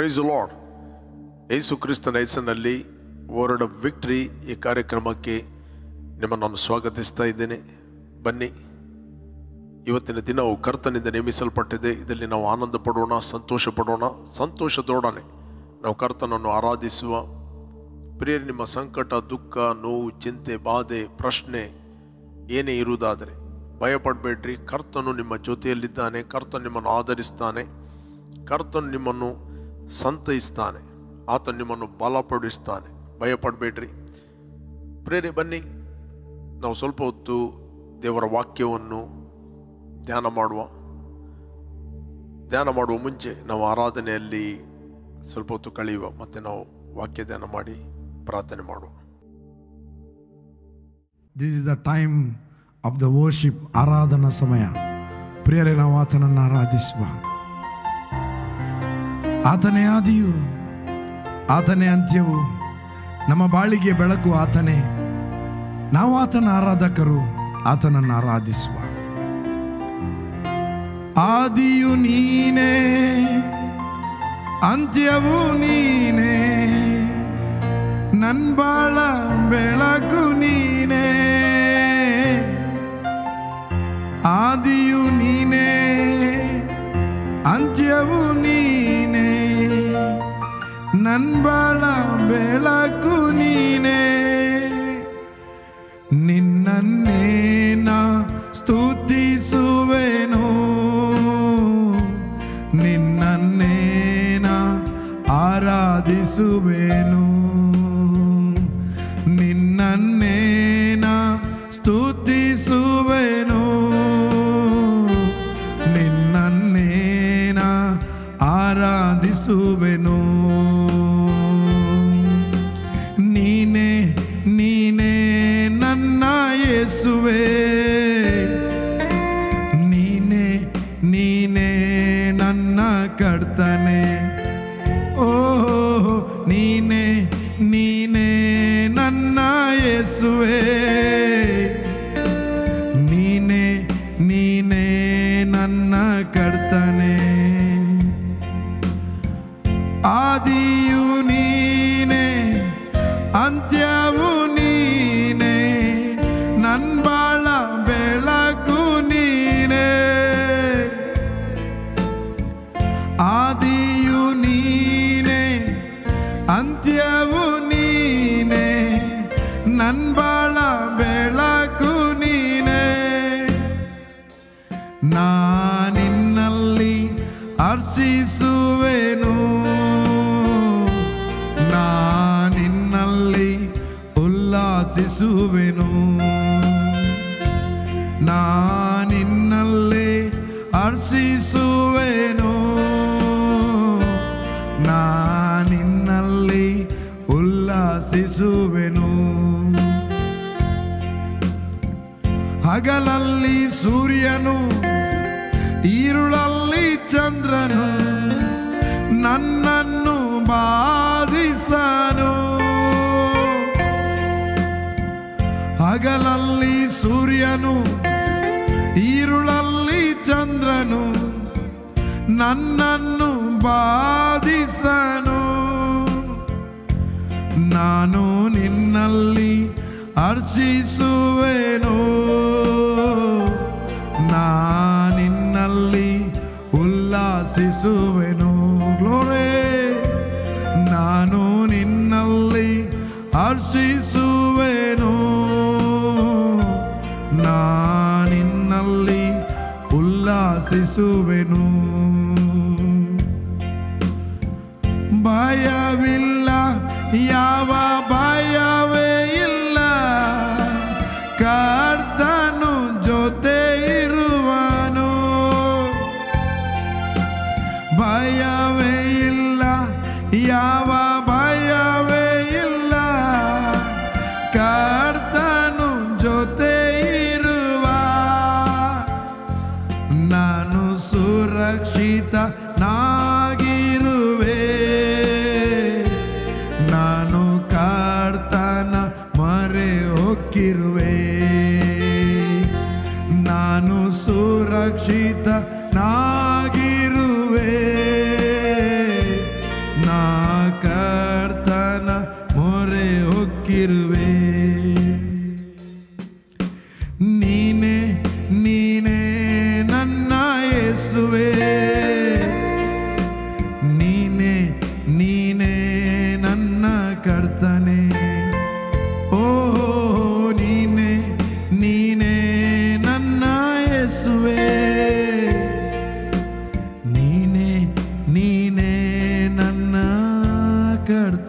Price lord ಯೇಸು ಕ್ರಿಸ್ತನ ಹೆಸರಿನಲ್ಲಿ word of victory ಈ ಕಾರ್ಯಕ್ರಮಕ್ಕೆ ನಿಮ್ಮನ್ನು ನಾನು ಸ್ವಾಗತಿಸ್ತಾ ಇದ್ದೇನೆ. ಬನ್ನಿ. ಇವತ್ತಿನ ದಿನವು ಕರ್ತನಿಂದ ನೇಮಿಸಲ್ಪಟ್ಟಿದೆ. ಇದರಲ್ಲಿ ನಾವು ಆನಂದ ಪಡೋಣ, ಸಂತೋಷ ಪಡೋಣ. ಸಂತೋಷದೊಡನೆ ನಾವು ಕರ್ತನನ್ನು ಆರಾಧಿಸುವ. ಪ್ರಿಯರು, ನಿಮ್ಮ ಸಂಕಟ, ದುಃಖ, ನೋವು, ಚಿಂತೆ, ಬಾಧೆ, ಪ್ರಶ್ನೆ ಏನೇ ಇರುವುದಾದರೆ ಭಯಪಡಬೇಡ್ರಿ. ಕರ್ತನು ನಿಮ್ಮ ಜೊತೆಯಲ್ಲಿದ್ದಾನೆ. ಕರ್ತನು ನಿಮ್ಮನ್ನು ಆಧರಿಸ್ತಾನೆ. ಕರ್ತನು ನಿಮ್ಮನ್ನು ಸಂತೈಸ್ತಾನೆ. ಆತ ನಿಮ್ಮನ್ನು ಬಲಪಡಿಸ್ತಾನೆ. ಭಯಪಡಬೇಡ್ರಿ. ಪ್ರೇರೆ ಬನ್ನಿ. ನಾವು ಸ್ವಲ್ಪ ಹೊತ್ತು ದೇವರ ವಾಕ್ಯವನ್ನು ಧ್ಯಾನ ಮಾಡುವ. ಧ್ಯಾನ ಮಾಡುವ ಮುಂಚೆ ನಾವು ಆರಾಧನೆಯಲ್ಲಿ ಸ್ವಲ್ಪ ಹೊತ್ತು ಕಳೆಯುವ. ಮತ್ತು ನಾವು ವಾಕ್ಯ ಧ್ಯಾನ ಮಾಡಿ ಪ್ರಾರ್ಥನೆ ಮಾಡುವ. This is the time of the worship ಆರಾಧನಾ ಸಮಯ. ಪ್ರಿಯರೇ, ನಾವು ಆತನನ್ನು ಆರಾಧಿಸುವ. ಆತನೇ ಆದಿಯು, ಆತನೇ ಅಂತ್ಯವು. ನಮ್ಮ ಬಾಳಿಗೆ ಬೆಳಕು ಆತನೇ. ನಾವು ಆತನ ಆರಾಧಕರು, ಆತನನ್ನು ಆರಾಧಿಸುವ. ಆದಿಯು ನೀನೇ, ಅಂತ್ಯವು ನೀನೇ. ನನ್ ಬಾಳ ಬೆಳಕು ನೀನೇ. ಆದಿಯು ನೀನೇ, ಅಂತ್ಯವು ನೀನೇ ನನ್ ಬಾಳ ಬೆಳಕು ನೀನೇ ನಿನ್ನನ್ನೇನ ಯೇಸುವೆ ನೀನೇ ನೀನೇ ನನ್ನ ಕರ್ತನೆ ನಾನಿನ್ನಲ್ಲಿ ಅರ್ಚಿಸುವೆನು ನಾನಿನ್ನಲ್ಲಿ ಉಲ್ಲಾಸಿಸುವೆನು. ಹಗಲಲ್ಲಿ ಸೂರ್ಯನು ಈರುಳಲ್ಲಿ ಚಂದ್ರನು ನನ್ನನ್ನು ಬಾಧಿಸನು. ಹಗಲಲ್ಲಿ ಸೂರ್ಯನು ನನ್ನನ್ನು ಬಾಧಿಸನು. ನಾನು ನಿನ್ನಲ್ಲಿ ಅರ್ಚಿಸುವೆನು. ನಾನು ನಾನಿನ್ನಲ್ಲಿ ಉಲ್ಲಾಸಿಸುವೆನು.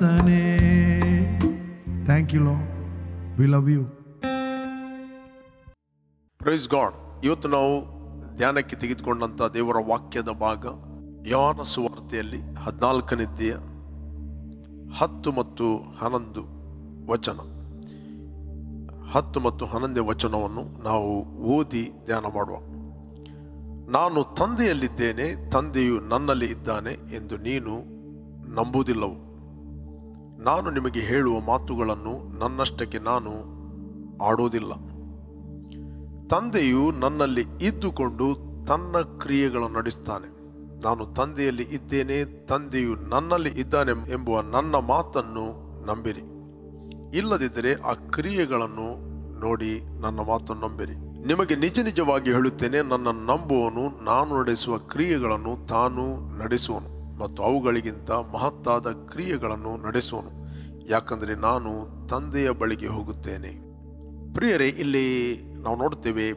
ಕರ್ತನೆ thank you Lord we love you praise God ಇವತ್ತು ನಾವು ಧ್ಯಾನಕ್ಕೆ ತೆಗೆದುಕೊಂಡಂತ ದೇವರ ವಾಕ್ಯದ ಭಾಗ ಯೋಹಾನ ಸುವಾರ್ತೆಯಲ್ಲಿ ಹದಿನಾಲ್ಕನೇದ್ದೆಯ ಹತ್ತು ಮತ್ತು ಹನ್ನೊಂದು ವಚನ. ಹತ್ತು ಮತ್ತು ಹನ್ನೊಂದೇ ವಚನವನ್ನು ನಾವು ಓದಿ ಧ್ಯಾನ ಮಾಡುವ. ನಾನು ತಂದೆಯಲ್ಲಿದ್ದೇನೆ, ತಂದೆಯು ನನ್ನಲ್ಲಿ ಇದ್ದಾನೆ ಎಂದು ನೀನು ನಂಬುವುದಿಲ್ಲವು? ನಾನು ನಿಮಗೆ ಹೇಳುವ ಮಾತುಗಳನ್ನು ನನ್ನಷ್ಟಕ್ಕೆ ನಾನು ಆಡೋದಿಲ್ಲ. ತಂದೆಯು ನನ್ನಲ್ಲಿ ಇದ್ದುಕೊಂಡು ತನ್ನ ಕ್ರಿಯೆಗಳನ್ನು ನಡೆಸ್ತಾನೆ. ನಾನು ತಂದೆಯಲ್ಲಿ ಇದ್ದೇನೆ, ತಂದೆಯು ನನ್ನಲ್ಲಿ ಇದ್ದಾನೆ ಎಂಬುವ ನನ್ನ ಮಾತನ್ನು ನಂಬಿರಿ. ಇಲ್ಲದಿದ್ದರೆ ಆ ಕ್ರಿಯೆಗಳನ್ನು ನೋಡಿ ನನ್ನ ಮಾತನ್ನು ನಂಬಿರಿ. ನಿಮಗೆ ನಿಜ ನಿಜವಾಗಿ ಹೇಳುತ್ತೇನೆ, ನನ್ನ ನಂಬುವನು ನಾನು ನಡೆಸುವ ಕ್ರಿಯೆಗಳನ್ನು ತಾನು ನಡೆಸುವನು. ಮತ್ತು ಅವುಗಳಿಗಿಂತ ಮಹತ್ತಾದ ಕ್ರಿಯೆಗಳನ್ನು ನಡೆಸುವನು ಯಾಕಂದರೆ ನಾನು ತಂದೆಯ ಬಳಿಗೆ ಹೋಗುತ್ತೇನೆ. ಪ್ರಿಯರೇ, ಇಲ್ಲಿ ನಾವು ನೋಡ್ತೇವೆ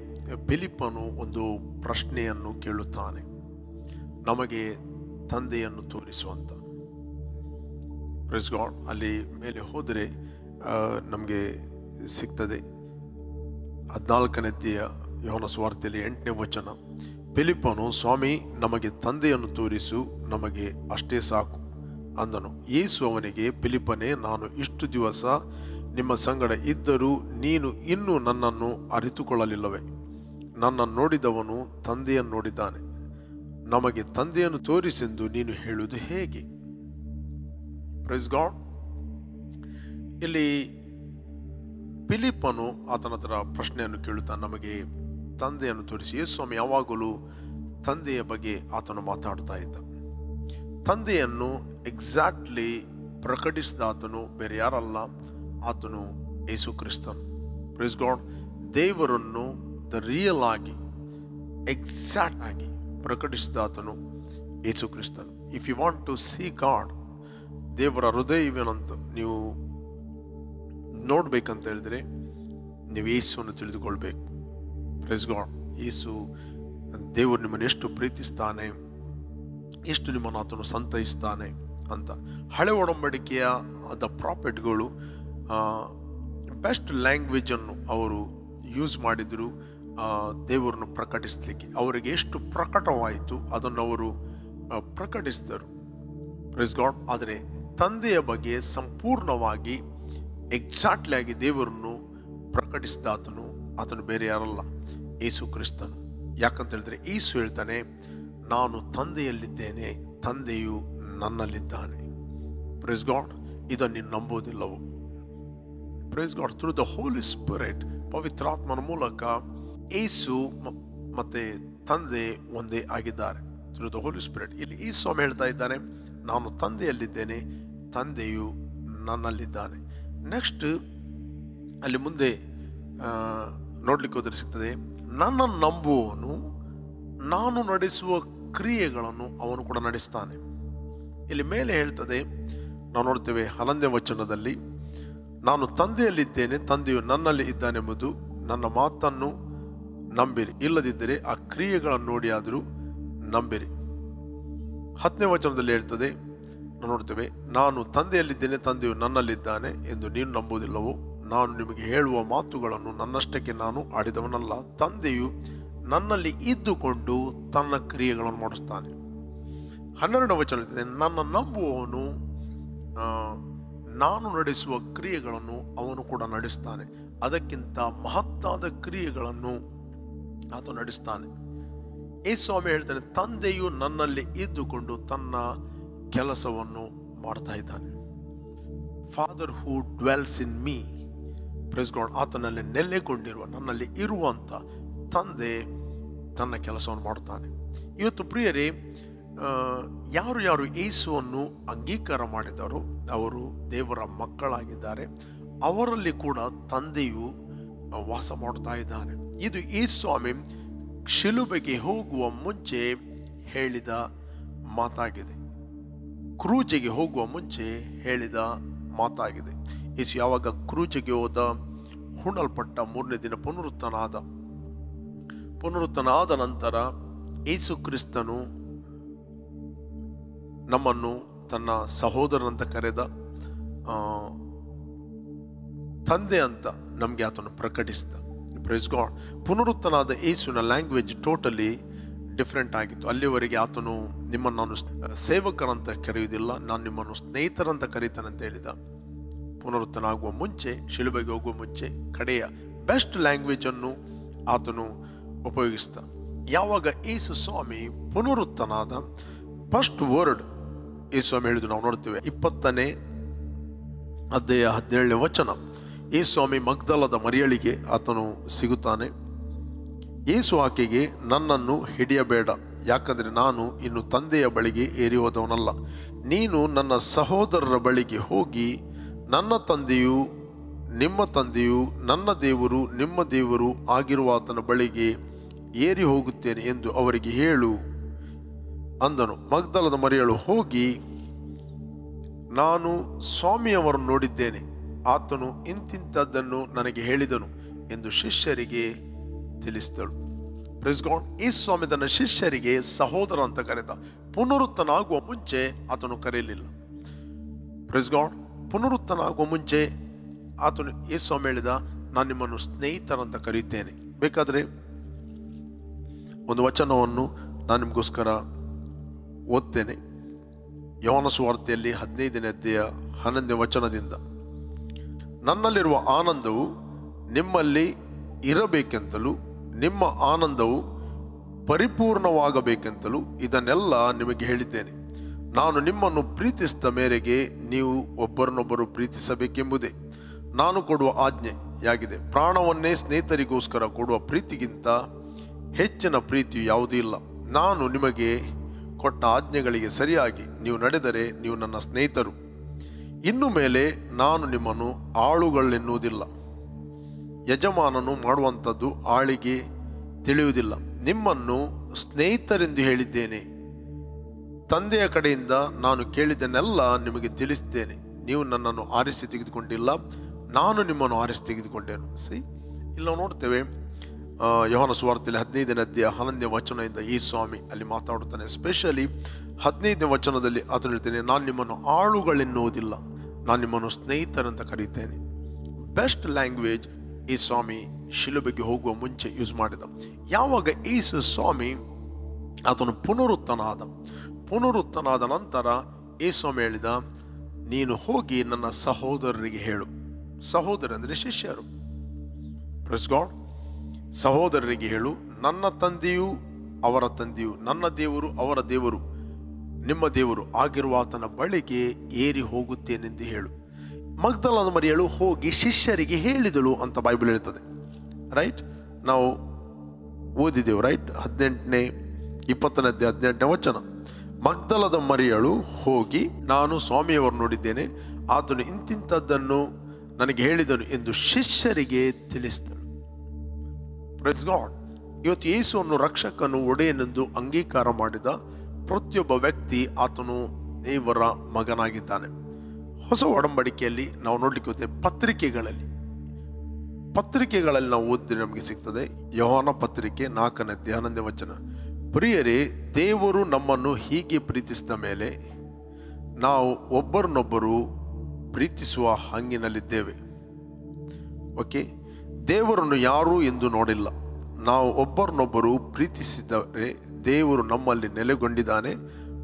ಫಿಲಿಪ್ಪನು ಒಂದು ಪ್ರಶ್ನೆಯನ್ನು ಕೇಳುತ್ತಾನೆ. ನಮಗೆ ತಂದೆಯನ್ನು ತೋರಿಸುವಂತ. ಪ್ರೆಸ್ ಗಾಡ್ ಅಲ್ಲಿ ಮೇಲೆ ಹೋದರೆ ನಮಗೆ ಸಿಗ್ತದೆ. ಹದಿನಾಲ್ಕನೇತಿಯ ಯೋನ ಸ್ವಾರ್ಥಿಯಲ್ಲಿ ಎಂಟನೇ ವಚನ. ಫಿಲಿಪ್ಪನು, ಸ್ವಾಮಿ, ನಮಗೆ ತಂದೆಯನ್ನು ತೋರಿಸು, ನಮಗೆ ಅಷ್ಟೇ ಸಾಕು. ಅಂದನು. ಯೇಸು ಅವನಿಗೆ, ಫಿಲಿಪ್ಪನೇ, ನಾನು ಇಷ್ಟು ದಿವಸ ನಿಮ್ಮ ಸಂಗಡ ಇದ್ದರೂ ನೀನು ಇನ್ನೂ ನನ್ನನ್ನು ಅರಿತುಕೊಳ್ಳಲಿಲ್ಲವೇ? ನನ್ನನ್ನು ನೋಡಿದವನು ತಂದೆಯನ್ನು ನೋಡಿದ್ದಾನೆ. ನಮಗೆ ತಂದೆಯನ್ನು ತೋರಿಸೆಂದು ನೀನು ಹೇಳುವುದು ಹೇಗೆ? ಪ್ರೈಸ್ ಗಾಡ್ ಇಲ್ಲಿ ಫಿಲಿಪ್ಪನು ಆತನ ಹತ್ರ ಪ್ರಶ್ನೆಯನ್ನು ಕೇಳುತ್ತಾ ನಮಗೆ ತಂದೆಯನ್ನು ತೋರಿಸಿ ಯೇಸು ಸ್ವಾಮಿ ಯಾವಾಗಲೂ ತಂದೆಯ ಬಗ್ಗೆ ಆತನು ಮಾತಾಡ್ತಾ ಇದ್ದ. ತಂದೆಯನ್ನು ಎಕ್ಸಾಕ್ಟ್ಲಿ ಪ್ರಕಟಿಸಿದ ಆತನು ಬೇರೆ ಯಾರಲ್ಲ, ಆತನು ಯೇಸು ಕ್ರಿಸ್ತನು. ಪ್ರಿಸ್ ಗಾಡ್ ದೇವರನ್ನು ದ ರಿಯಲ್ ಆಗಿ ಎಕ್ಸಾಕ್ಟ್ ಆಗಿ ಪ್ರಕಟಿಸಿದ ಆತನು ಯೇಸು ಕ್ರಿಸ್ತನು. If you want to see God ದೇವರ ಹೃದಯ ಇವೇನಂತ ನೀವು ನೋಡ್ಬೇಕಂತ ಹೇಳಿದ್ರೆ, ನೀವು ಯೇಸುವನ್ನು ತಿಳಿದುಕೊಳ್ಬೇಕು. ಪ್ರೆಸ್ ಗಾಡ್ ಯೇಸು, ದೇವರು ನಿಮ್ಮನ್ನು ಎಷ್ಟು ಪ್ರೀತಿಸ್ತಾನೆ, ಎಷ್ಟು ನಿಮ್ಮನ್ನು ಆತನು ಸಂತೈಸ್ತಾನೆ ಅಂತ. ಹಳೆ ಒಡಂಬಡಿಕೆಯ ದ ಪ್ರಾಫಿಟ್ಗಳು ಬೆಸ್ಟ್ ಲ್ಯಾಂಗ್ವೇಜನ್ನು ಅವರು ಯೂಸ್ ಮಾಡಿದರು ದೇವರನ್ನು ಪ್ರಕಟಿಸಲಿಕ್ಕೆ. ಅವರಿಗೆ ಎಷ್ಟು ಪ್ರಕಟವಾಯಿತು, ಅದನ್ನು ಅವರು ಪ್ರಕಟಿಸಿದರು. ಪ್ರೆಸ್ ಗಾಡ್ ಆದರೆ ತಂದೆಯ ಬಗ್ಗೆ ಸಂಪೂರ್ಣವಾಗಿ ಎಕ್ಸಾಕ್ಟ್ಲಿ ಆಗಿ ದೇವರನ್ನು ಪ್ರಕಟಿಸಿದ ಆತನು ಬೇರೆ ಯಾರಲ್ಲ, ಏಸು ಕ್ರಿಸ್ತನು. ಯಾಕಂತ ಹೇಳಿದ್ರೆ ಏಸು ಹೇಳ್ತಾನೆ, ನಾನು ತಂದೆಯಲ್ಲಿದ್ದೇನೆ, ತಂದೆಯು ನನ್ನಲ್ಲಿದ್ದಾನೆ. ಪ್ರೇಸ್ ಗಾಡ್ ಇದನ್ನು ನೀನು ನಂಬೋದಿಲ್ಲವು? Praise God through the holy spirit ಪವಿತ್ರಾತ್ಮನ ಮೂಲಕ ಏಸು ಮತ್ತೆ ತಂದೆ ಒಂದೇ ಆಗಿದ್ದಾರೆ. ಥ್ರೂ ದ ಹೋಲಿ ಸ್ಪಿರಿಟ್ ಇಲ್ಲಿ ಈ ಸ್ವಾಮಿ ಹೇಳ್ತಾ ಇದ್ದಾನೆ, ನಾನು ತಂದೆಯಲ್ಲಿದ್ದೇನೆ, ತಂದೆಯು ನನ್ನಲ್ಲಿದ್ದಾನೆ. ನೆಕ್ಸ್ಟ್ ಅಲ್ಲಿ ಮುಂದೆ ನೋಡ್ಲಿಕ್ಕೆ ಹೋದರೆ ಸಿಗ್ತದೆ, ನನ್ನ ನಂಬುವವನು ನಾನು ನಡೆಸುವ ಕ್ರಿಯೆಗಳನ್ನು ಅವನು ಕೂಡ ನಡೆಸ್ತಾನೆ. ಇಲ್ಲಿ ಮೇಲೆ ಹೇಳ್ತದೆ, ನಾವು ನೋಡ್ತೇವೆ ಹನ್ನೊಂದನೇ ವಚನದಲ್ಲಿ, ನಾನು ತಂದೆಯಲ್ಲಿದ್ದೇನೆ, ತಂದೆಯು ನನ್ನಲ್ಲಿ ಇದ್ದಾನೆಂಬುದು ನನ್ನ ಮಾತನ್ನು ನಂಬಿರಿ. ಇಲ್ಲದಿದ್ದರೆ ಆ ಕ್ರಿಯೆಗಳನ್ನು ನೋಡಿ ಆದರೂ ನಂಬಿರಿ. ಹತ್ತನೇ ವಚನದಲ್ಲಿ ಹೇಳ್ತದೆ, ನಾವು ನೋಡ್ತೇವೆ, ನಾನು ತಂದೆಯಲ್ಲಿದ್ದೇನೆ, ತಂದೆಯು ನನ್ನಲ್ಲಿದ್ದಾನೆ ಎಂದು ನೀನು ನಂಬುವುದಿಲ್ಲವೋ? ನಾನು ನಿಮಗೆ ಹೇಳುವ ಮಾತುಗಳನ್ನು ನನ್ನಷ್ಟಕ್ಕೆ ನಾನು ಆಡಿದವನಲ್ಲ. ತಂದೆಯು ನನ್ನಲ್ಲಿ ಇದ್ದುಕೊಂಡು ತನ್ನ ಕ್ರಿಯೆಗಳನ್ನು ಮಾಡಿಸ್ತಾನೆ ಹನ್ನೆರಡು ವಚನ ಹೇಳ್ತದೆ ನನ್ನ ನಂಬುವವನು ನಾನು ನಡೆಸುವ ಕ್ರಿಯೆಗಳನ್ನು ಅವನು ಕೂಡ ನಡೆಸ್ತಾನೆ. ಅದಕ್ಕಿಂತ ಮಹತ್ತಾದ ಕ್ರಿಯೆಗಳನ್ನು ಆತ ನಡೆಸ್ತಾನೆ. ಈ ಸ್ವಾಮಿ ಹೇಳ್ತಾನೆ, ತಂದೆಯು ನನ್ನಲ್ಲಿ ಇದ್ದುಕೊಂಡು ತನ್ನ ಕೆಲಸವನ್ನು ಮಾಡ್ತಾ ಇದ್ದಾನೆ. Father who dwells in me praise God, ಆತನಲ್ಲಿ ನೆಲೆಗೊಂಡಿರುವ, ನನ್ನಲ್ಲಿ ಇರುವಂಥ ತಂದೆ ತನ್ನ ಕೆಲಸವನ್ನು ಮಾಡ್ತಾನೆ ಇವತ್ತು ಪ್ರಿಯರೇ ಯಾರು ಯಾರು ಏಸುವನ್ನು ಅಂಗೀಕಾರ ಮಾಡಿದಾರೋ, ಅವರು ದೇವರ ಮಕ್ಕಳಾಗಿದ್ದಾರೆ. ಅವರಲ್ಲಿ ಕೂಡ ತಂದೆಯು ವಾಸ ಮಾಡ್ತಾ ಇದ್ದಾನೆ. ಇದು ಈ ಸ್ವಾಮಿ ಶಿಲುಬೆಗೆ ಹೋಗುವ ಮುಂಚೆ ಹೇಳಿದ ಮಾತಾಗಿದೆ. ಕ್ರೂಜೆಗೆ ಹೋಗುವ ಮುಂಚೆ ಹೇಳಿದ ಮಾತಾಗಿದೆ. ಯೇಸು ಯಾವಾಗ ಕ್ರೂಜಿಗೆ ಹೋದ, ಹೂಣಲ್ಪಟ್ಟ ಮೂರನೇ ದಿನ ಪುನರುತ್ತನಾದ ಪುನರುತ್ತನಾದ ನಂತರ ಯೇಸು ಕ್ರಿಸ್ತನು ನಮ್ಮನ್ನು ತನ್ನ ಸಹೋದರನಂತ ಕರೆದ ತಂದೆ ಅಂತ ನಮಗೆ ಆತನು ಪ್ರಕಟಿಸಿದ. ಪ್ರೈಸ್ ಗಾಡ್ ಪುನರುತ್ತನಾದ ಯೇಸುವಿನ ಲ್ಯಾಂಗ್ವೇಜ್ ಟೋಟಲಿ ಡಿಫ್ರೆಂಟ್ ಆಗಿತ್ತು. ಅಲ್ಲಿವರೆಗೆ ಆತನು ನಿಮ್ಮನ್ನು ನಾನು ಸೇವಕರಂತ ಕರೆಯುವುದಿಲ್ಲ, ನಾನು ನಿಮ್ಮನ್ನು ಸ್ನೇಹಿತರಂತ ಕರೀತಾನೆ ಅಂತ ಹೇಳಿದ. ಪುನರುತ್ಥಾನ ಆಗುವ ಮುಂಚೆ, ಶಿಲುಬೆಗೆ ಹೋಗುವ ಮುಂಚೆ ಕಡೆಯ ಬೆಸ್ಟ್ ಲ್ಯಾಂಗ್ವೇಜ್ ಅನ್ನು ಆತನು ಉಪಯೋಗಿಸ್ತ ಯಾವಾಗ ಏಸು ಸ್ವಾಮಿ ಪುನರುತ್ತನಾದ ಫಸ್ಟ್ ವರ್ಡ್ ಯೇಸು ಸ್ವಾಮಿ ಹೇಳಿದ್ದು ನಾವು ನೋಡ್ತೇವೆ. ಇಪ್ಪತ್ತನೇ ಅಧ್ಯಾಯ ಹದಿನೇಳನೇ ವಚನ. ಏ ಸ್ವಾಮಿ ಮಗ್ದಲದ ಮರಿಯಳಿಗೆ ಆತನು ಸಿಗುತ್ತಾನೆ. ಏಸು ಆಕೆಗೆ, ನನ್ನನ್ನು ಹಿಡಿಯಬೇಡ. ಯಾಕಂದರೆ ನಾನು ಇನ್ನು ತಂದೆಯ ಬಳಿಗೆ ಏರಿ ಹೋದವನಲ್ಲ ನೀನು ನನ್ನ ಸಹೋದರರ ಬಳಿಗೆ ಹೋಗಿ ನನ್ನ ತಂದೆಯು ನಿಮ್ಮ ತಂದೆಯು, ನನ್ನ ದೇವರು ನಿಮ್ಮ ದೇವರು ಆಗಿರುವ ಆತನ ಬಳಿಗೆ ಏರಿ ಹೋಗುತ್ತೇನೆ ಎಂದು ಅವರಿಗೆ ಹೇಳು. ಅಂದನು. ಮಗ್ದಲದ ಮರಿಯಳು ಹೋಗಿ, ನಾನು ಸ್ವಾಮಿಯವರನ್ನು ನೋಡಿದ್ದೇನೆ. ಆತನು ಇಂತಿಂಥದ್ದನ್ನು ನನಗೆ ಹೇಳಿದನು ಎಂದು ಶಿಷ್ಯರಿಗೆ ತಿಳಿಸಿದಳು. ಪ್ರಿಸ್ಗೌಂಡ್. ಈ ಸ್ವಾಮಿ ತನ್ನ ಶಿಷ್ಯರಿಗೆ ಸಹೋದರ ಅಂತ ಕರೆದ. ಪುನರುತ್ತನಾಗುವ ಮುಂಚೆ ಆತನು ಕರೆಯಲಿಲ್ಲ. ಪ್ರೆಸ್ ಆಗುವ ಮುಂಚೆ ಆತನು ಯೇಸು ಹೇಳಿದ ನಾನು ನಿಮ್ಮನ್ನು ಸ್ನೇಹಿತರಂತ ಕರೀತೇನೆ ಬೇಕಾದರೆ ಒಂದು ವಚನವನ್ನು ನಾನು ನಿಮಗೋಸ್ಕರ ಓದ್ತೇನೆ. ಯವನ ಸುವಾರ್ತೆಯಲ್ಲಿ ಹದಿನೈದನೇ ಅಧ್ಯಾಯ ಹನ್ನೊಂದನೇ ವಚನದಿಂದ, ನನ್ನಲ್ಲಿರುವ ಆನಂದವು ನಿಮ್ಮಲ್ಲಿ ಇರಬೇಕೆಂತಲೂ, ನಿಮ್ಮ ಆನಂದವು ಪರಿಪೂರ್ಣವಾಗಬೇಕೆಂತಲೂ ಇದನ್ನೆಲ್ಲ ನಿಮಗೆ ಹೇಳಿದ್ದೇನೆ. ನಾನು ನಿಮ್ಮನ್ನು ಪ್ರೀತಿಸಿದ ಮೇರೆಗೆ ನೀವು ಒಬ್ಬರನ್ನೊಬ್ಬರು ಪ್ರೀತಿಸಬೇಕೆಂಬುದೇ. ನಾನು ಕೊಡುವ ಆಜ್ಞೆಯಾಗಿದೆ. ಪ್ರಾಣವನ್ನೇ ಸ್ನೇಹಿತರಿಗೋಸ್ಕರ ಕೊಡುವ ಪ್ರೀತಿಗಿಂತ ಹೆಚ್ಚಿನ ಪ್ರೀತಿಯು ಯಾವುದೂ ಇಲ್ಲ. ನಾನು ನಿಮಗೆ ಕೊಟ್ಟ ಆಜ್ಞೆಗಳಿಗೆ ಸರಿಯಾಗಿ ನೀವು ನಡೆದರೆ ನೀವು ನನ್ನ ಸ್ನೇಹಿತರು. ಇನ್ನು ಮೇಲೆ ನಾನು ನಿಮ್ಮನ್ನು ಆಳುಗಳೆನ್ನುವುದಿಲ್ಲ. ಯಜಮಾನನು ಮಾಡುವಂಥದ್ದು ಆಳಿಗೆ ತಿಳಿಯುವುದಿಲ್ಲ. ನಿಮ್ಮನ್ನು ಸ್ನೇಹಿತರೆಂದು ಹೇಳಿದ್ದೇನೆ. ತಂದೆಯ ಕಡೆಯಿಂದ ನಾನು ಕೇಳಿದ್ದನ್ನೆಲ್ಲ ನಿಮಗೆ ತಿಳಿಸ್ತೇನೆ. ನೀವು ನನ್ನನ್ನು ಆರಿಸಿ ತೆಗೆದುಕೊಂಡಿಲ್ಲ. ನಾನು ನಿಮ್ಮನ್ನು ಆರಿಸಿ ತೆಗೆದುಕೊಂಡೇನು. ಸಿ ಇಲ್ಲಿ ನಾವು ನೋಡ್ತೇವೆ ಯೋಹನ ಸುವಾರ್ತೆಯಲ್ಲಿ ಹದಿನೈದನೇ ಅಧ್ಯಾಯ ಹನ್ನೊಂದನೇ ವಚನದಿಂದ ಈ ಸ್ವಾಮಿ ಅಲ್ಲಿ ಮಾತಾಡುತ್ತಾನೆ. ಸ್ಪೆಷಲಿ ಹದಿನೈದನೇ ವಚನದಲ್ಲಿ ಆತನು ಹೇಳ್ತೇನೆ, ನಾನು ನಿಮ್ಮನ್ನು ಆಳುಗಳೆನ್ನುವುದಿಲ್ಲ. ನಾನು ನಿಮ್ಮನ್ನು ಸ್ನೇಹಿತರಂತ ಕರೀತೇನೆ ಬೆಸ್ಟ್ ಲ್ಯಾಂಗ್ವೇಜ್ ಈ ಸ್ವಾಮಿ ಶಿಲುಬೆಗೆ ಹೋಗುವ ಮುಂಚೆ ಯೂಸ್ ಮಾಡಿದ. ಯಾವಾಗ ಈಸು ಸ್ವಾಮಿ ಆತನು ಪುನರುತ್ಥಾನ ಆದ ನಂತರ ಏಸು ಹೇಳಿದ, ನೀನು ಹೋಗಿ ನನ್ನ ಸಹೋದರರಿಗೆ ಹೇಳು. ಸಹೋದರ ಅಂದರೆ ಶಿಷ್ಯರು. ಪ್ರೆಸ್ ಗಾಡ್ ಸಹೋದರರಿಗೆ ಹೇಳು, ನನ್ನ ತಂದೆಯು ಅವರ ತಂದೆಯು, ನನ್ನ ದೇವರು ಅವರ ದೇವರು, ನಿಮ್ಮ ದೇವರು ಆಗಿರುವ ಆತನ ಬಳಿಗೆ ಏರಿ ಹೋಗುತ್ತೇನೆಂದು ಹೇಳು. ಮಗ್ದಲನ ಮರಿಯಳು ಹೋಗಿ ಶಿಷ್ಯರಿಗೆ ಹೇಳಿದಳು ಅಂತ ಬೈಬಲ್ ಹೇಳ್ತದೆ. ರೈಟ್ ನಾವು ಓದಿದೆವು ರೈಟ್ ಹದಿನೆಂಟನೇ, ಇಪ್ಪತ್ತನೇ ಹದಿನೆಂಟನೇ ವಚನ. ಮಗ್ದಲದ ಮರಿಯಳು ಹೋಗಿ ನಾನು ಸ್ವಾಮಿಯವರು ನೋಡಿದ್ದೇನೆ, ಆತನು ಇಂತಿಂಥದ್ದನ್ನು ನನಗೆ ಹೇಳಿದನು ಎಂದು ಶಿಷ್ಯರಿಗೆ ತಿಳಿಸಿದಳು. ಪ್ರೈಸ್ ಗಾಡ್ ಇವತ್ತು ಯೇಸುವನ್ನು ರಕ್ಷಕನು ಒಡೆಯನೆಂದು ಅಂಗೀಕಾರ ಮಾಡಿದ ಪ್ರತಿಯೊಬ್ಬ ವ್ಯಕ್ತಿ ಆತನು ದೇವರ ಮಗನಾಗಿದ್ದಾನೆ. ಹೊಸ ಒಡಂಬಡಿಕೆಯಲ್ಲಿ ನಾವು ನೋಡ್ಲಿಕ್ಕೆ ಹೋಗ್ತೇವೆ ಪತ್ರಿಕೆಗಳಲ್ಲಿ. ಪತ್ರಿಕೆಗಳಲ್ಲಿ ನಾವು ಓದಿ ನಮಗೆ ಸಿಗ್ತದೆ. ಯೋಹಾನ ಪತ್ರಿಕೆ ನಾಲ್ಕನೇ ಧ್ಯಾನಂದ ವಚನ. ಪ್ರಿಯರೇ, ದೇವರು ನಮ್ಮನ್ನು ಹೀಗೆ ಪ್ರೀತಿಸಿದ ಮೇಲೆ ನಾವು ಒಬ್ಬರನ್ನೊಬ್ಬರು ಪ್ರೀತಿಸುವ ಹಂಗಿನಲ್ಲಿದ್ದೇವೆ. ಓಕೆ? ದೇವರನ್ನು ಯಾರೂ ಎಂದು ನೋಡಿಲ್ಲ. ನಾವು ಒಬ್ಬರನ್ನೊಬ್ಬರು ಪ್ರೀತಿಸಿದರೆ ದೇವರು ನಮ್ಮಲ್ಲಿ ನೆಲೆಗೊಂಡಿದ್ದಾನೆ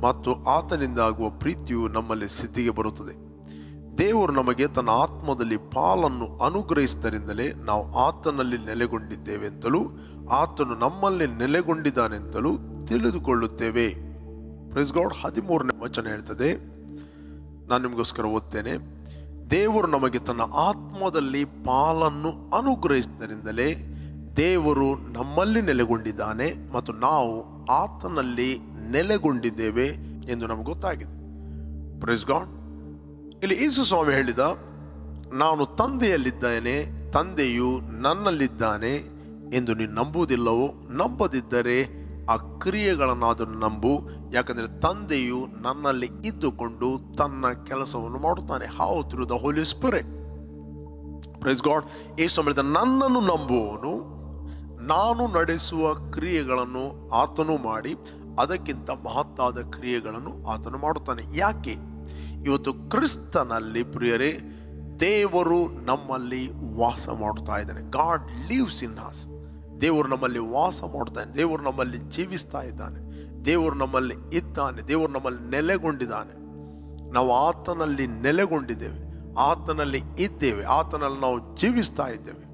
ಮತ್ತು ಆತನಿಂದ ಆಗುವ ಪ್ರೀತಿಯು ನಮ್ಮಲ್ಲಿ ಸಿದ್ಧಿಗೆ ಬರುತ್ತದೆ. ದೇವರು ನಮಗೆ ತನ್ನ ಆತ್ಮದಲ್ಲಿ ಪಾಲನ್ನು ಅನುಗ್ರಹಿಸಿದರಿಂದಲೇ ನಾವು ಆತನಲ್ಲಿ ನೆಲೆಗೊಂಡಿದ್ದೇವೆ ಅಂತಲೂ ಆತನು ನಮ್ಮಲ್ಲಿ ನೆಲೆಗೊಂಡಿದ್ದಾನೆಂತಲೂ ತಿಳಿದುಕೊಳ್ಳುತ್ತೇವೆ. ಪ್ರೈಸ್ ಗಾಡ್ ಹದಿಮೂರನೇ ವಚನ ಹೇಳ್ತದೆ. ನಾನು ನಿಮಗೋಸ್ಕರ ಓದ್ತೇನೆ. ದೇವರು ನಮಗೆ ತನ್ನ ಆತ್ಮದಲ್ಲಿ ಪಾಲನ್ನು ಅನುಗ್ರಹಿಸಿದರಿಂದಲೇ ದೇವರು ನಮ್ಮಲ್ಲಿ ನೆಲೆಗೊಂಡಿದ್ದಾನೆ ಮತ್ತು ನಾವು ಆತನಲ್ಲಿ ನೆಲೆಗೊಂಡಿದ್ದೇವೆ ಎಂದು ನಮಗೆ ಗೊತ್ತಾಗಿದೆ. ಪ್ರೈಸ್ ಗಾಡ್ ಇಲ್ಲಿ ಯೇಸು ಸ್ವಾಮಿ ಹೇಳಿದ, ನಾನು ತಂದೆಯಲ್ಲಿದ್ದೇನೆ, ತಂದೆಯು ನನ್ನಲ್ಲಿದ್ದಾನೆ ಎಂದು ನೀನು ನಂಬುವುದಿಲ್ಲವೋ, ನಂಬದಿದ್ದರೆ ಆ ಕ್ರಿಯೆಗಳನ್ನಾದರೂ ನಂಬು. ಯಾಕಂದರೆ ತಂದೆಯು ನನ್ನಲ್ಲಿ ಇದ್ದುಕೊಂಡು ತನ್ನ ಕೆಲಸವನ್ನು ಮಾಡುತ್ತಾನೆ. How through the holy spirit praise God ಈ ಹೇಳಿದ, ನನ್ನನ್ನು ನಂಬುವವನು, ನಾನು ನಡೆಸುವ ಕ್ರಿಯೆಗಳನ್ನು ಆತನು ಮಾಡಿ, ಅದಕ್ಕಿಂತ ಮಹತ್ತಾದ ಕ್ರಿಯೆಗಳನ್ನು ಆತನು ಮಾಡುತ್ತಾನೆ. ಯಾಕೆ? ಇವತ್ತು ಕ್ರಿಸ್ತನಲ್ಲಿ ಪ್ರಿಯರೇ, ದೇವರು ನಮ್ಮಲ್ಲಿ ವಾಸ ಮಾಡುತ್ತಾ ಇದ್ದಾನೆ. ಗಾಡ್ ಲೀವ್ಸ್ ಇನ್ ಹಾಸ್ ದೇವರು ನಮ್ಮಲ್ಲಿ ವಾಸ ಮಾಡ್ತಾನೆ, ದೇವರು ನಮ್ಮಲ್ಲಿ ಜೀವಿಸ್ತಾ ಇದ್ದಾನೆ, ದೇವರು ನಮ್ಮಲ್ಲಿ ಇದ್ದಾನೆ, ದೇವರು ನಮ್ಮಲ್ಲಿ ನೆಲೆಗೊಂಡಿದ್ದಾನೆ. ನಾವು ಆತನಲ್ಲಿ ನೆಲೆಗೊಂಡಿದ್ದೇವೆ, ಆತನಲ್ಲಿ ಇದ್ದೇವೆ, ಆತನಲ್ಲಿ ನಾವು ಜೀವಿಸ್ತಾ ಇದ್ದೇವೆ.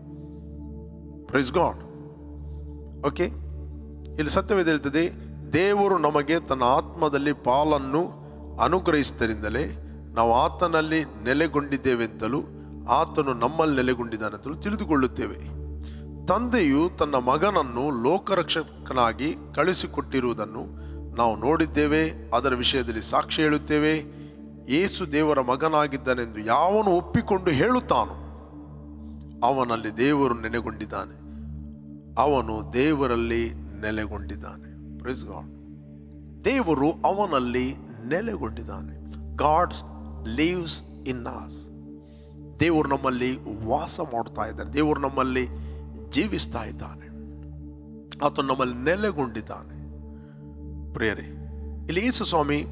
ಪ್ರೈಸ್ ಗಾಡ್ ಓಕೆ ಇಲ್ಲಿ ಸತ್ಯವೇದ ಹೇಳ್ತದೆ, ದೇವರು ನಮಗೆ ತನ್ನ ಆತ್ಮದಲ್ಲಿ ಪಾಲನ್ನು ಅನುಗ್ರಹಿಸಿದ್ದರಿಂದಲೇ ನಾವು ಆತನಲ್ಲಿ ನೆಲೆಗೊಂಡಿದ್ದೇವೆಂತಲೂ ಆತನು ನಮ್ಮಲ್ಲಿ ನೆಲೆಗೊಂಡಿದ್ದಾನೆಂತಲೂ ತಿಳಿದುಕೊಳ್ಳುತ್ತೇವೆ. ತಂದೆಯು ತನ್ನ ಮಗನನ್ನು ಲೋಕರಕ್ಷಕನಾಗಿ ಕಳಿಸಿಕೊಟ್ಟಿರುವುದನ್ನು ನಾವು ನೋಡಿದ್ದೇವೆ, ಅದರ ವಿಷಯದಲ್ಲಿ ಸಾಕ್ಷಿ ಹೇಳುತ್ತೇವೆ. ಏಸು ದೇವರ ಮಗನಾಗಿದ್ದಾನೆಂದು ಯಾವನು ಒಪ್ಪಿಕೊಂಡು ಹೇಳುತ್ತಾನೋ, ಅವನಲ್ಲಿ ದೇವರು ನೆಲೆಗೊಂಡಿದ್ದಾನೆ. ಅವನು ದೇವರಲ್ಲಿ ನೆಲೆಗೊಂಡಿದ್ದಾನೆ. ಪ್ರೈಸ್ ಗಾಡ್ ದೇವರು ಅವನಲ್ಲಿ ನೆಲೆಗೊಂಡಿದ್ದಾನೆ. ಗಾಡ್ ಲೀವ್ಸ್ ಇನ್ ಆಸ್ ದೇವರು ನಮ್ಮಲ್ಲಿ ವಾಸ ಮಾಡ್ತಾ ಇದ್ದಾರೆ ದೇವರು ನಮ್ಮಲ್ಲಿ ಜೀವಿಸ್ತಾ ಇದ್ದಾನೆ. ಆತನು ನಮ್ಮಲ್ಲಿ ನೆಲೆಗೊಂಡಿದ್ದಾನೆ. ಪ್ರಿಯರೇ, ಇಲ್ಲಿ ಯೇಸು ಸ್ವಾಮಿ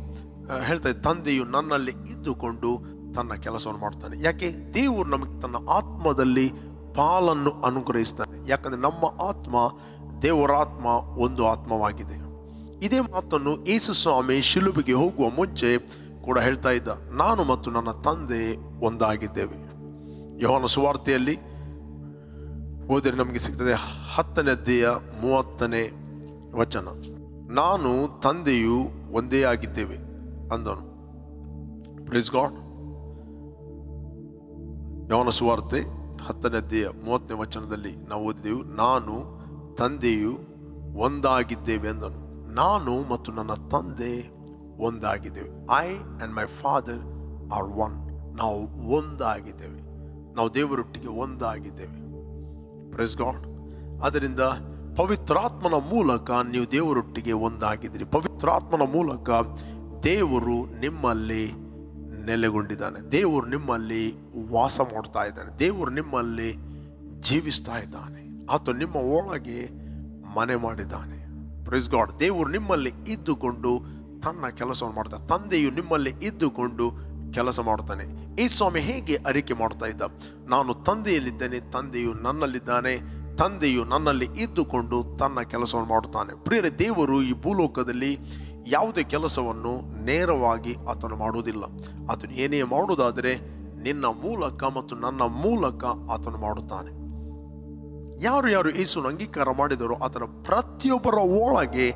ಹೇಳ್ತಾ ತಂದೆಯು ನನ್ನಲ್ಲಿ ಇದ್ದುಕೊಂಡು ತನ್ನ ಕೆಲಸವನ್ನು ಮಾಡ್ತಾನೆ. ಯಾಕೆ? ದೇವರು ನಮಗೆ ತನ್ನ ಆತ್ಮದಲ್ಲಿ ಪಾಲನ್ನು ಅನುಗ್ರಹಿಸ್ತಾನೆ. ಯಾಕಂದ್ರೆ ನಮ್ಮ ಆತ್ಮ ದೇವರ ಆತ್ಮ ಒಂದು ಆತ್ಮವಾಗಿದೆ. ಇದೇ ಮಾತನ್ನು ಯೇಸು ಸ್ವಾಮಿ ಶಿಲುಬಿಗೆ ಹೋಗುವ ಮುಂಚೆ ಕೂಡ ಹೇಳ್ತಾ ಇದ್ದ, ನಾನು ಮತ್ತು ನನ್ನ ತಂದೆ ಒಂದಾಗಿದ್ದೇವೆ. ಯೋಹನ ಸುವಾರ್ತೆಯಲ್ಲಿ ಓದಿದ್ರೆ ನಮಗೆ ಸಿಗ್ತದೆ ಹತ್ತನೇ ಅಧ್ಯಾಯ ಮೂವತ್ತನೇ ವಚನ. ನಾನು ತಂದೆಯು ಒಂದೇ ಆಗಿದ್ದೇವೆ ಅಂದನು. ಪ್ಲೀಸ್ ಗಾಡ್ ಯವನ ಸುವಾರ್ತೆ? ಹತ್ತನೇ ಅಧ್ಯಾಯ ಮೂವತ್ತನೇ ವಚನದಲ್ಲಿ ನಾವು ಓದಿದೆವು, ನಾನು ತಂದೆಯು ಒಂದಾಗಿದ್ದೇವೆ ಅಂದನು. ನಾನು ಮತ್ತು ನನ್ನ ತಂದೆ ಒಂದಾಗಿದ್ದೇವೆ. I and my father are one ನಾವು ಒಂದಾಗಿದ್ದೇವೆ. ನಾವು ದೇವರೊಟ್ಟಿಗೆ ಒಂದಾಗಿದ್ದೇವೆ. ಪ್ರೆಸ್ ಗಾಡ್ ಅದರಿಂದ ಪವಿತ್ರಾತ್ಮನ ಮೂಲಕ ನೀವು ದೇವರೊಟ್ಟಿಗೆ ಒಂದಾಗಿದ್ದೀರಿ. ಪವಿತ್ರಾತ್ಮನ ಮೂಲಕ ದೇವರು ನಿಮ್ಮಲ್ಲಿ ನೆಲೆಗೊಂಡಿದ್ದಾನೆ. ದೇವರು ನಿಮ್ಮಲ್ಲಿ ವಾಸ ಮಾಡ್ತಾ ಇದ್ದಾನೆ. ದೇವರು ನಿಮ್ಮಲ್ಲಿ ಜೀವಿಸ್ತಾ ಇದ್ದಾನೆ. ಆತ ನಿಮ್ಮ ಒಳಗೆ ಮನೆ ಮಾಡಿದ್ದಾನೆ. ಪ್ರೈಸ್ ಗಾಡ್ ದೇವರು ನಿಮ್ಮಲ್ಲಿ ಇದ್ದುಕೊಂಡು ತನ್ನ ಕೆಲಸವನ್ನು ಮಾಡ್ತಾನೆ ತಂದೆಯು ನಿಮ್ಮಲ್ಲಿ ಇದ್ದುಕೊಂಡು ಕೆಲಸ ಮಾಡುತ್ತಾನೆ ಈ ಸ್ವಾಮಿ ಹೇಗೆ ಅರಿಕೆ ಮಾಡ್ತಾ ಇದ್ದ? ನಾನು ತಂದೆಯಲ್ಲಿದ್ದೇನೆ, ತಂದೆಯು ನನ್ನಲ್ಲಿದ್ದಾನೆ, ತಂದೆಯು ನನ್ನಲ್ಲಿ ಇದ್ದುಕೊಂಡು ತನ್ನ ಕೆಲಸವನ್ನು ಮಾಡುತ್ತಾನೆ. ಪ್ರಿಯರೇ, ದೇವರು ಈ ಭೂಲೋಕದಲ್ಲಿ ಯಾವುದೇ ಕೆಲಸವನ್ನು ನೇರವಾಗಿ ಆತನು ಮಾಡುವುದಿಲ್ಲ. ಆತನು ಏನೇ ಮಾಡುವುದಾದರೆ ನಿನ್ನ ಮೂಲಕ ಮತ್ತು ನನ್ನ ಮೂಲಕ ಆತನು ಮಾಡುತ್ತಾನೆ. ಯಾರು ಯಾರು ಯೇಸುವನ್ನು ಅಂಗೀಕಾರ ಮಾಡಿದರೋ ಆತನ ಪ್ರತಿಯೊಬ್ಬರ ಒಳಗೆ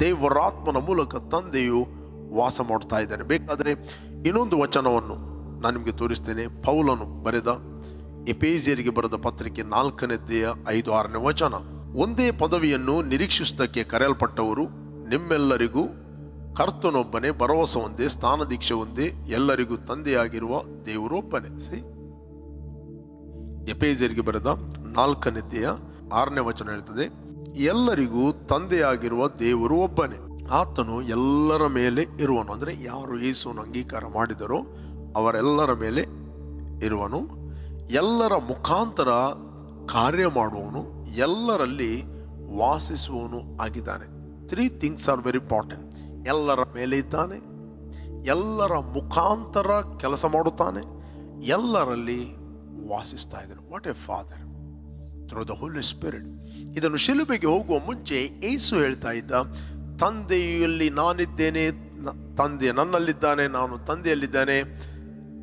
ದೇವರಾತ್ಮನ ಮೂಲಕ ತಂದೆಯು ವಾಸ ಮಾಡ್ತಾ ಇದ್ದಾನೆ. ಬೇಕಾದರೆ ಇನ್ನೊಂದು ವಚನವನ್ನು ನಾನು ನಿಮಗೆ ತೋರಿಸ್ತೇನೆ. ಪೌಲನು ಬರೆದ ಎಪೇಜಿಯರಿಗೆ ಬರೆದ ಪತ್ರಿಕೆ ನಾಲ್ಕನೇದೆಯ ಐದು ಆರನೇ ವಚನ. ಒಂದೇ ಪದವಿಯನ್ನು ನಿರೀಕ್ಷಿಸುವುದಕ್ಕೆ ಕರೆಯಲ್ಪಟ್ಟವರು ನಿಮ್ಮೆಲ್ಲರಿಗೂ ಕರ್ತನೊಬ್ಬನೇ, ಭರವಸೆ ಒಂದೇ ಸ್ಥಾನ ದೀಕ್ಷೆ ಒಂದೇ, ಎಲ್ಲರಿಗೂ ತಂದೆಯಾಗಿರುವ ದೇವರೊಬ್ಬನೇ. ಸಿ ಎಪೇಜಿಯರಿಗೆ ಬರೆದ ನಾಲ್ಕನೇದೆಯ ಆರನೇ ವಚನ ಹೇಳ್ತದೆ, ಎಲ್ಲರಿಗೂ ತಂದೆಯಾಗಿರುವ ದೇವರು ಒಬ್ಬನೇ ಆತನು ಎಲ್ಲರ ಮೇಲೆ ಇರುವನು. ಅಂದರೆ ಯಾರು ಯೇಸುವನ್ನು ಅಂಗೀಕಾರ ಮಾಡಿದರೋ ಅವರೆಲ್ಲರ ಮೇಲೆ ಇರುವನು, ಎಲ್ಲರ ಮುಖಾಂತರ ಕಾರ್ಯ ಮಾಡುವವನು, ಎಲ್ಲರಲ್ಲಿ ವಾಸಿಸುವವನು ಆಗಿದ್ದಾನೆ. Three things are very important ಎಲ್ಲರ ಮೇಲೆ ಇದ್ದಾನೆ, ಎಲ್ಲರ ಮುಖಾಂತರ ಕೆಲಸ ಮಾಡುತ್ತಾನೆ, ಎಲ್ಲರಲ್ಲಿ ವಾಸಿಸ್ತಾ ಇದ್ದಾನೆ. What a father through the holy spirit ಇದನ್ನು ಶಿಲುಬೆಗೆ ಹೋಗುವ ಮುಂಚೆ ಏಸು ಹೇಳ್ತಾ ಇದ್ದ ತಂದೆಯಲ್ಲಿ ನಾನಿದ್ದೇನೆ ತಂದೆ ನನ್ನಲ್ಲಿದ್ದಾನೆ, ನಾನು ತಂದೆಯಲ್ಲಿದ್ದಾನೆ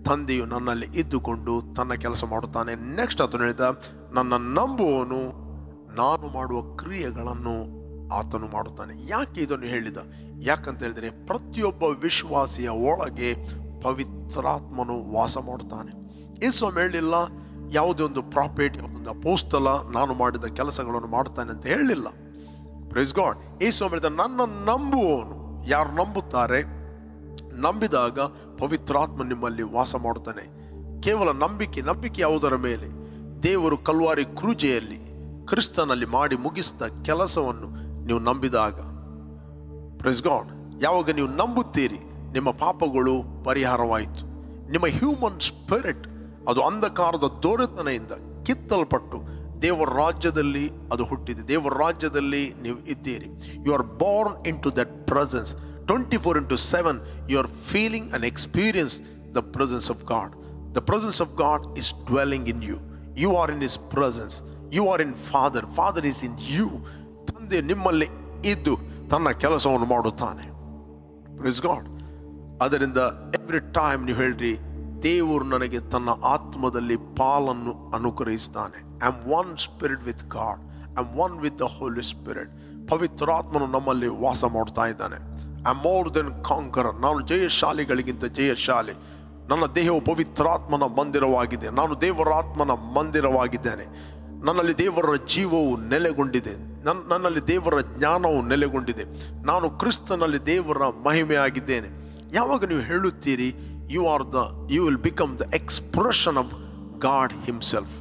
ತಂದೆಯು ನನ್ನಲ್ಲಿ ಇದ್ದುಕೊಂಡು ತನ್ನ ಕೆಲಸ ಮಾಡುತ್ತಾನೆ. ನೆಕ್ಸ್ಟ್ ಆತನು ಹೇಳಿದ, ನನ್ನ ನಂಬುವವನು ನಾನು ಮಾಡುವ ಕ್ರಿಯೆಗಳನ್ನು ಆತನು ಮಾಡುತ್ತಾನೆ. ಯಾಕೆ ಇದನ್ನು ಹೇಳಿದ? ಯಾಕಂತ ಹೇಳಿದರೆ, ಪ್ರತಿಯೊಬ್ಬ ವಿಶ್ವಾಸಿಯ ಒಳಗೆ ಪವಿತ್ರಾತ್ಮನು ವಾಸ ಮಾಡುತ್ತಾನೆ. ಯೇಸು ಹೇಳಿಲ್ಲ, ಯಾವುದೇ ಒಂದು ಪ್ರಾಫಿಟ್ ಒಂದು ಅಪೋಸ್ತಲ ನಾನು ಮಾಡಿದ ಕೆಲಸಗಳನ್ನು ಮಾಡ್ತಾನೆ ಅಂತ ಹೇಳಲಿಲ್ಲ ಪ್ರೈಸ್ ಗಾಡ್ ಈ ಹೇಳಿದ, ನನ್ನ ನಂಬುವವನು. ಯಾರು ನಂಬುತ್ತಾರೆ? ನಂಬಿದಾಗ ಪವಿತ್ರಾತ್ಮ ನಿಮ್ಮಲ್ಲಿ ವಾಸ ಮಾಡುತ್ತಾನೆ. ಕೇವಲ ನಂಬಿಕೆ ನಂಬಿಕೆ ಯಾವುದರ ಮೇಲೆ? ದೇವರು ಕಲ್ವಾರಿ ಕ್ರೂಜೆಯಲ್ಲಿ ಕ್ರಿಸ್ತನಲ್ಲಿ ಮಾಡಿ ಮುಗಿಸಿದ ಕೆಲಸವನ್ನು ನೀವು ನಂಬಿದಾಗ. ಪ್ರೆಸ್ ಗಾಡ್ ಯಾವಾಗ ನೀವು ನಂಬುತ್ತೀರಿ, ನಿಮ್ಮ ಪಾಪಗಳು ಪರಿಹಾರವಾಯಿತು. ನಿಮ್ಮ ಹ್ಯೂಮನ್ ಸ್ಪಿರಿಟ್ ಅದು ಅಂಧಕಾರದ ದೋರೆತನೆಯಿಂದ ಕಿತ್ತಲ್ಪಟ್ಟು ದೇವರ ರಾಜ್ಯದಲ್ಲಿ ಅದು ಹುಟ್ಟಿದೆ. ದೇವರ ರಾಜ್ಯದಲ್ಲಿ ನೀವು ಇದ್ದೀರಿ. You are born into that presence twenty four into seven you are feeling and experience the presence of God the presence of God is dwelling in you you are in is presence you are in father father is in you ತಂದೆ ನಿಮ್ಮಲ್ಲಿ ಇದ್ದು ತನ್ನ ಕೆಲಸವನ್ನು ಮಾಡುತ್ತಾನೆ. Praise God ಅದರಿಂದ every time ನೀವು ಹೇಳ್ರಿ, ದೇವರು ನನಗೆ ತನ್ನ ಆತ್ಮದಲ್ಲಿ ಪಾಲನ್ನು ಅನುಗ್ರಹಿಸ್ತಾನೆ. I am one spirit with God I am one with the holy spirit ಪವಿತ್ರಾತ್ಮನು ನಮ್ಮಲ್ಲಿ ವಾಸ ಮಾಡ್ತಾ ಇದ್ದಾನೆ. ಐ ಮೋರ್ ದೆನ್ ಕಾಂಕರ್ ನಾನು ಜಯಶಾಲಿಗಳಿಗಿಂತ ಜಯಶಾಲಿ. ನನ್ನ ದೇಹವು ಪವಿತ್ರಾತ್ಮನ ಮಂದಿರವಾಗಿದೆ. ನಾನು ದೇವರಾತ್ಮನ ಮಂದಿರವಾಗಿದ್ದೇನೆ. ನನ್ನಲ್ಲಿ ದೇವರ ಜೀವವು ನೆಲೆಗೊಂಡಿದೆ. ನನ್ನ ನನ್ನಲ್ಲಿ ದೇವರ ಜ್ಞಾನವು ನೆಲೆಗೊಂಡಿದೆ. ನಾನು ಕ್ರಿಸ್ತನಲ್ಲಿ ದೇವರ ಮಹಿಮೆಯಾಗಿದ್ದೇನೆ. ಯಾವಾಗ ನೀವು ಹೇಳುತ್ತೀರಿ you are the you will become the expression of God himself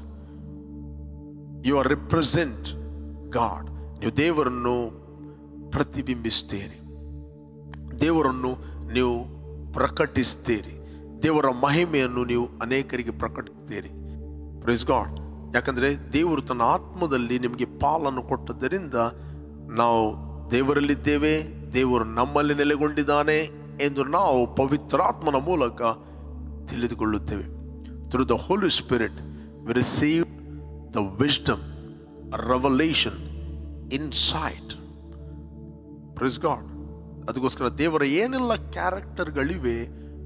you are represent God ನೀವು ದೇವರನ್ನು ಪ್ರತಿಬಿಂಬಿಸ್ತೀರಿ ದೇವರನ್ನು ನೀವು ಪ್ರಕಟಿಸ್ತೀರಿ. ದೇವರ ಮಹಿಮೆಯನ್ನು ನೀವು ಅನೇಕರಿಗೆ ಪ್ರಕಟಿಸ್ತೀರಿ. ಪ್ರೈಸ್ ಗಾಡ್ ಯಾಕಂದರೆ ದೇವರು ತನ್ನ ಆತ್ಮದಲ್ಲಿ ನಿಮಗೆ ಪಾಲನ್ನು ಕೊಟ್ಟದ್ದರಿಂದ ನಾವು ದೇವರಲ್ಲಿದ್ದೇವೆ, ದೇವರು ನಮ್ಮಲ್ಲಿ ನೆಲೆಗೊಂಡಿದ್ದಾನೆ ಎಂದು ನಾವು ಪವಿತ್ರಾತ್ಮನ ಮೂಲಕ ತಿಳಿದುಕೊಳ್ಳುತ್ತೇವೆ. Through the holy spirit we receive the wisdom in insight praise God ಅದಕ್ಕೋಸ್ಕರ ದೇವರ ಏನೆಲ್ಲ ಕ್ಯಾರೆಕ್ಟರ್ಗಳಿವೆ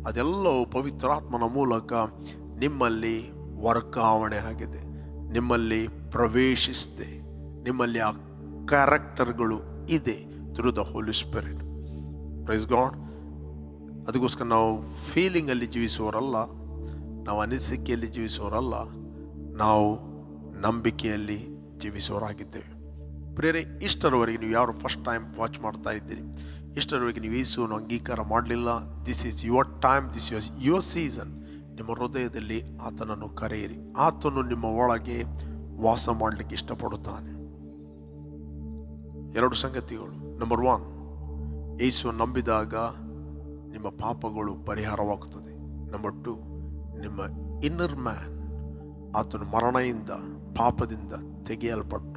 ಅದೆಲ್ಲವೂ ಪವಿತ್ರಾತ್ಮನ ಮೂಲಕ ನಿಮ್ಮಲ್ಲಿ ವರ್ಗಾವಣೆ ಆಗಿದೆ. ನಿಮ್ಮಲ್ಲಿ ಪ್ರವೇಶಿಸಿದೆ. ನಿಮ್ಮಲ್ಲಿ ಆ ಕ್ಯಾರೆಕ್ಟರ್ಗಳು ಇದೆ through the holy spirit praise God ಅದಕ್ಕೋಸ್ಕರ ನಾವು ಫೀಲಿಂಗಲ್ಲಿ ಜೀವಿಸುವವರಲ್ಲ, ನಾವು ಅನಿಸಿಕೆಯಲ್ಲಿ ಜೀವಿಸುವವರಲ್ಲ, ನಾವು ನಂಬಿಕೆಯಲ್ಲಿ ಜೀವಿಸುವವರಾಗಿದ್ದೇವೆ. ಪ್ರೇರೆ ಇಷ್ಟರವರೆಗೆ ನೀವು ಯಾರು ಫಸ್ಟ್ ಟೈಮ್ ವಾಚ್ ಮಾಡ್ತಾ ಇದ್ದೀರಿ? ಇಷ್ಟರವರೆಗೆ ನೀವು ಯೇಸುವನ್ನು ಅಂಗೀಕಾರ ಮಾಡಲಿಲ್ಲ. This is your time this your your season ನಿಮ್ಮ ಹೃದಯದಲ್ಲಿ ಆತನನ್ನು ಕರೆಯಿರಿ. ಆತನು ನಿಮ್ಮ ಒಳಗೆ ವಾಸ ಮಾಡಲಿಕ್ಕೆ ಇಷ್ಟಪಡುತ್ತಾನೆ. ಎರಡು ಸಂಗತಿಗಳು. ನಂಬರ್ ಒನ್ ಯೇಸುವನ್ನು ನಂಬಿದಾಗ ನಿಮ್ಮ ಪಾಪಗಳು ಪರಿಹಾರವಾಗುತ್ತದೆ. ನಂಬರ್ ಟು ನಿಮ್ಮ ಇನ್ನರ್ ಮ್ಯಾನ್ ಆತನು ಮರಣದಿಂದ ಪಾಪದಿಂದ ತೆಗೆಯಲ್ಪಟ್ಟು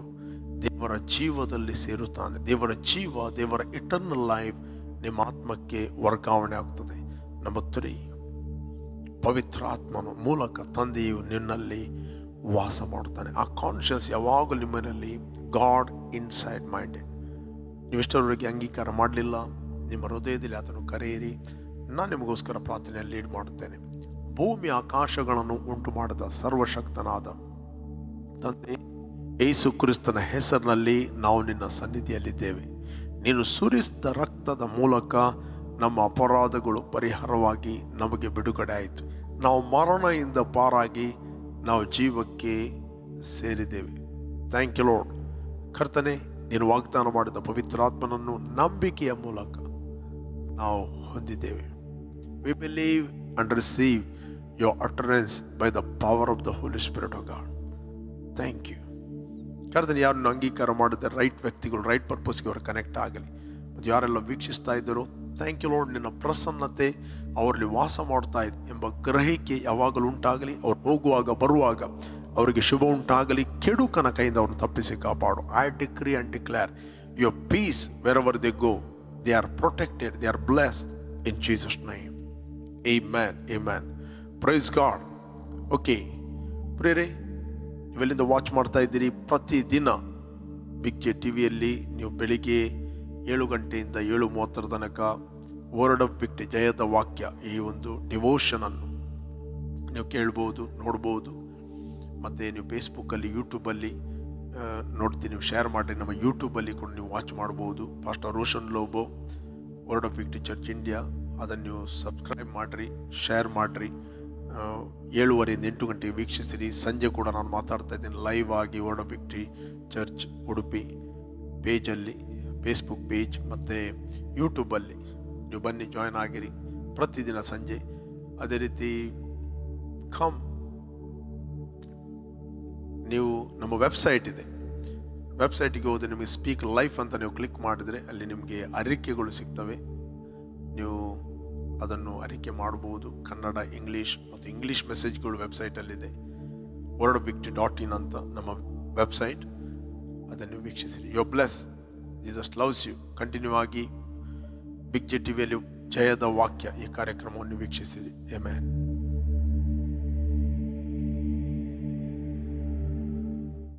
ದೇವರ ಜೀವದಲ್ಲಿ ಸೇರುತ್ತಾನೆ. ದೇವರ ಜೀವ, ದೇವರ ಇಟರ್ನಲ್ ಲೈಫ್ ನಿಮ್ಮ ಆತ್ಮಕ್ಕೆ ವರ್ಗಾವಣೆ ಆಗ್ತದೆ. ನಂಬರ್ ತ್ರೀ ಪವಿತ್ರ ಆತ್ಮನ ಮೂಲಕ ತಂದೆಯು ನಿನ್ನಲ್ಲಿ ವಾಸ ಮಾಡುತ್ತಾನೆ. ಆ ಕಾನ್ಷಿಯಸ್ ಯಾವಾಗಲೂ ನಿಮ್ಮನಲ್ಲಿ ಗಾಡ್ ಇನ್ಸೈಡ್ ಮೈಂಡೆಡ್ ನೀವು ಇಷ್ಟರವರೆಗೆ ಅಂಗೀಕಾರ ಮಾಡಲಿಲ್ಲ? ನಿಮ್ಮ ಹೃದಯದಲ್ಲಿ ಅದನ್ನು ಕರೆಯಿರಿ, ನಾನು ನಿಮಗೋಸ್ಕರ ಪ್ರಾರ್ಥನೆಯಲ್ಲಿ ಲೀಡ್ ಮಾಡುತ್ತೇನೆ. ಭೂಮಿ ಆಕಾಶಗಳನ್ನು ಉಂಟು ಮಾಡಿದ ಸರ್ವಶಕ್ತನಾದ ತಂದೆ ಏಸು ಕ್ರಿಸ್ತನ ಹೆಸರಿನಲ್ಲಿ ನಾವು ನಿನ್ನ ಸನ್ನಿಧಿಯಲ್ಲಿದ್ದೇವೆ. ನೀನು ಸುರಿಸಿದ ರಕ್ತದ ಮೂಲಕ ನಮ್ಮ ಅಪರಾಧಗಳು ಪರಿಹಾರವಾಗಿ ನಮಗೆ ಬಿಡುಗಡೆ ಆಯಿತು. ನಾವು ಮರಣದಿಂದ ಪಾರಾಗಿ ನಾವು ಜೀವಕ್ಕೆ ಸೇರಿದ್ದೇವೆ. ಥ್ಯಾಂಕ್ ಯು ಲೋಡ್ ಕರ್ತನೆ, ನೀನು ವಾಗ್ದಾನ ಮಾಡಿದ ಪವಿತ್ರಾತ್ಮನನ್ನು ನಂಬಿಕೆಯ ಮೂಲಕ ನಾವು ಹೊಂದಿದ್ದೇವೆ. We believe and receive your utterance by the power of the holy spirit of God thank you ಕರ್ತನೆ ಯಾರನ್ನು ಅಂಗೀಕಾರ ಮಾಡಿದ ರೈಟ್ ವ್ಯಕ್ತಿಗಳು ರೈಟ್ ಪರ್ಪಸ್ಗೆ ಅವರು ಕನೆಕ್ಟ್ ಆಗಲಿ. ಮತ್ತು ಯಾರೆಲ್ಲ ವೀಕ್ಷಿಸ್ತಾ ಇದ್ದರು ಥ್ಯಾಂಕ್ ಯು ಲೋಡ್ ನಿನ್ನ ಪ್ರಸನ್ನತೆ ಅವರಲ್ಲಿ ವಾಸ ಮಾಡ್ತಾ ಇದೆ ಎಂಬ ಗ್ರಹಿಕೆ ಯಾವಾಗಲೂ ಉಂಟಾಗಲಿ, ಅವ್ರು ಹೋಗುವಾಗ, ಬರುವಾಗ ಅವರಿಗೆ ಶುಭ ಉಂಟಾಗಲಿ ಕೆಡುಕನ ಕೈಯಿಂದ ಅವ್ರನ್ನ ತಪ್ಪಿಸಿ ಕಾಪಾಡು. I decree and declare your peace wherever they go they are protected they are bless in Jesus name amen amen praise God okay prayer ನೀವೆಲ್ಲಿಂದ watch ಮಾಡ್ತಾ ಇದ್ದೀರಿ? ಪ್ರತಿದಿನ ಬಿಗ್ ಜೆ ಟಿ ವಿಯಲ್ಲಿ ನೀವು ಬೆಳಿಗ್ಗೆ ಏಳು ಗಂಟೆಯಿಂದ ಏಳು ಮೂವತ್ತರ ತನಕ ವರ್ಡ್ ಆಫ್ ವಿಕ್ಟಿ ಜಯದ ವಾಕ್ಯ, ಈ ಒಂದು ಡಿವೋಷನನ್ನು ನೀವು ಕೇಳ್ಬೋದು, ನೋಡ್ಬೋದು. ಮತ್ತು ನೀವು ಫೇಸ್ಬುಕ್ಕಲ್ಲಿ ಯೂಟ್ಯೂಬಲ್ಲಿ ನೋಡ್ತೀನಿ, ನೀವು ಶೇರ್ ಮಾಡಿ, ನಮ್ಮ ಯೂಟ್ಯೂಬಲ್ಲಿ ಕೂಡ ನೀವು ವಾಚ್ ಮಾಡ್ಬೋದು. Pastor Roshan Lobo word of victory church India ಅದನ್ನು ನೀವು ಸಬ್ಸ್ಕ್ರೈಬ್ ಮಾಡಿರಿ ಶೇರ್ ಮಾಡಿರಿ. ಏಳುವರೆಯಿಂದ ಎಂಟು ಗಂಟೆಗೆ ವೀಕ್ಷಿಸಿರಿ. ಸಂಜೆ ಕೂಡ ನಾನು ಮಾತಾಡ್ತಾ ಇದ್ದೀನಿ. ಲೈವ್ ಆಗಿ word of victory church Udupi ಪೇಜಲ್ಲಿ Facebook page ಮತ್ತು ಯೂಟ್ಯೂಬಲ್ಲಿ ನೀವು ಬನ್ನಿ ಜಾಯ್ನ್ ಆಗಿರಿ. ಪ್ರತಿದಿನ ಸಂಜೆ ಅದೇ ರೀತಿ ಕಮ್ ನೀವು ನಮ್ಮ ವೆಬ್ಸೈಟ್ ಇದೆ. ವೆಬ್ಸೈಟಿಗೆ ಹೋದರೆ ನಿಮಗೆ ಸ್ಪೀಕ್ ಲೈಫ್ ಅಂತ ನೀವು ಕ್ಲಿಕ್ ಮಾಡಿದರೆ ಅಲ್ಲಿ ನಿಮಗೆ ಅರಿಕೆಗಳು ಸಿಗ್ತವೆ. ನೀವು ಅದನ್ನು ಅರಿಕೆ ಮಾಡಬಹುದು. ಕನ್ನಡ, ಇಂಗ್ಲೀಷ್ ಮತ್ತು ಇಂಗ್ಲೀಷ್ ಮೆಸೇಜ್ಗಳು ವೆಬ್ಸೈಟಲ್ಲಿದೆ. ವರ್ಡ್ ವಿಕ್ಟಿ ಡಾಟ್ ಇನ್ ಅಂತ ನಮ್ಮ ವೆಬ್ಸೈಟ್. ಅದನ್ನು ವೀಕ್ಷಿಸಿರಿ. ಯೋ bless. Jesus loves you. Continue ಆಗಿ ಬಿಗ್ ಜೆ ಟಿವಿಯಲ್ಲಿ ಜಯದ ವಾಕ್ಯ ಈ ಕಾರ್ಯಕ್ರಮವನ್ನು ವೀಕ್ಷಿಸಿರಿ. ಎಮೇನ್